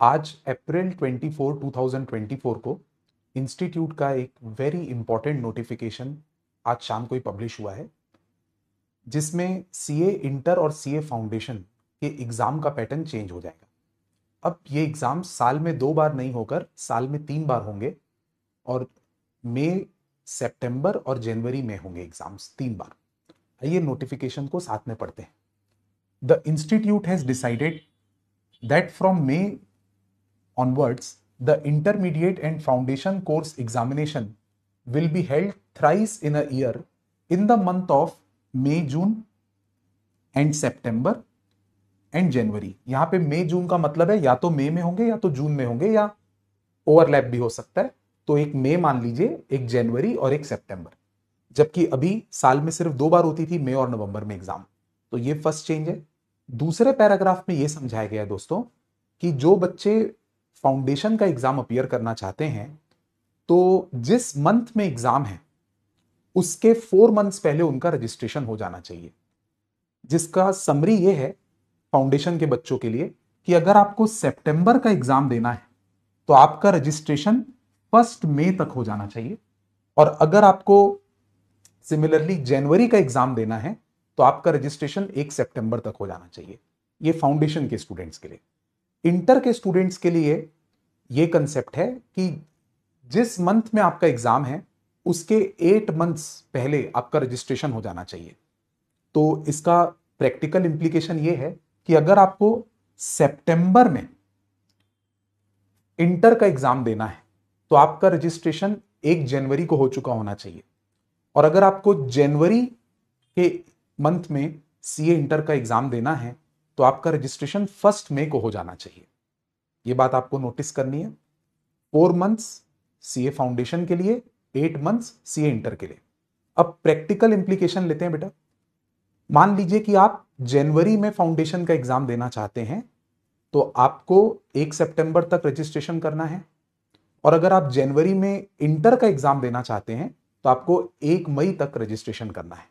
आज अप्रैल 24 2024 को इंस्टीट्यूट का एक वेरी इंपॉर्टेंट नोटिफिकेशन आज शाम को ही पब्लिश हुआ है, जिसमें सीए इंटर और सीए फाउंडेशन के एग्ज़ाम का पैटर्न चेंज हो जाएगा। अब ये एग्ज़ाम साल में दो बार नहीं होकर, साल में तीन बार होंगे और मई, सितंबर और जनवरी में होंगे एग्ज़ाम्स तीन बार। आइए नोटिफिकेशन को साथ में पढ़ते हैं। The institute has decided that from May onwards the intermediate and foundation course examination will be held thrice in a year in the month of May, June and September and January यहाँ पे मई जून का मतलब है या तो मई में होंगे या तो जून में होंगे या ओवरलैप भी हो सकता है। तो एक मई मान लीजिए एक जनवरी और एक सितंबर जबकि अभी साल में सिर्फ़ दो बार होती थी मई और नवंबर में एग्ज़ाम तो ये फ़र्स्ट चेंज है। दूसरे पैराग्राफ में ये समझाया गया है दोस्तों कि जो बच्चे फाउंडेशन का एग्ज़ाम अपियर करना चाहते हैं तो जिस मंथ में एग्ज़ाम है, उसके फोर मंथ्स पहले उनका रजिस्ट्रेशन हो जाना चाहिए। जिसका समरी ये है फाउंडेशन के बच्चों के लिए कि अगर आपको सितंबर का एग्ज़ाम देना है तो आपका रजिस्ट्रेशन फ़र्स्ट मई तक हो जाना चाहिए। और अगर आपको सिमिलरली जनवरी का एग्ज़ाम देना है तो आपका रजिस्ट्रेशन एक सितंबर तक हो जाना चाहिए। ये फाउंडेशन के स्टूडेंट्स के लिए। इंटर के स्टूडेंट्स के लिए ये कंसेप्ट है कि जिस मंथ में आपका एग्ज़ाम है, उसके एट मंथ्स पहले आपका रजिस्ट्रेशन हो जाना चाहिए। तो इसका प्रैक्टिकल इंप्लीकेशन ये है कि अगर आपको सितंबर में इंटर का एग्ज़ाम देना है तो आपका रजिस्ट्रेशन एक जनवरी को हो चुका होना चाहिए। और अगर आपको जनवरी के मंथ में सीए इंटर का एग्ज़ाम देना है तो आपका रजिस्ट्रेशन फ़र्स्ट मे को हो जाना चाहिए। ये बात आपको नोटिस करनी है। फोर मंथ्स सीए फाउंडेशन के लिए एट मंथ्स सीए इंटर के लिए। अब प्रैक्टिकल इंप्लीकेशन लेते हैं बेटा। मान लीजिए कि आप जनवरी में फाउंडेशन का एग्ज़ाम देना चाहते हैं तो आपको एक सितंबर तक रजिस्ट्रेशन करना है। और अगर आप जनवरी में इंटर का एग्ज़ाम देना चाहते हैं तो आपको एक मई तक रजिस्ट्रेशन करना है।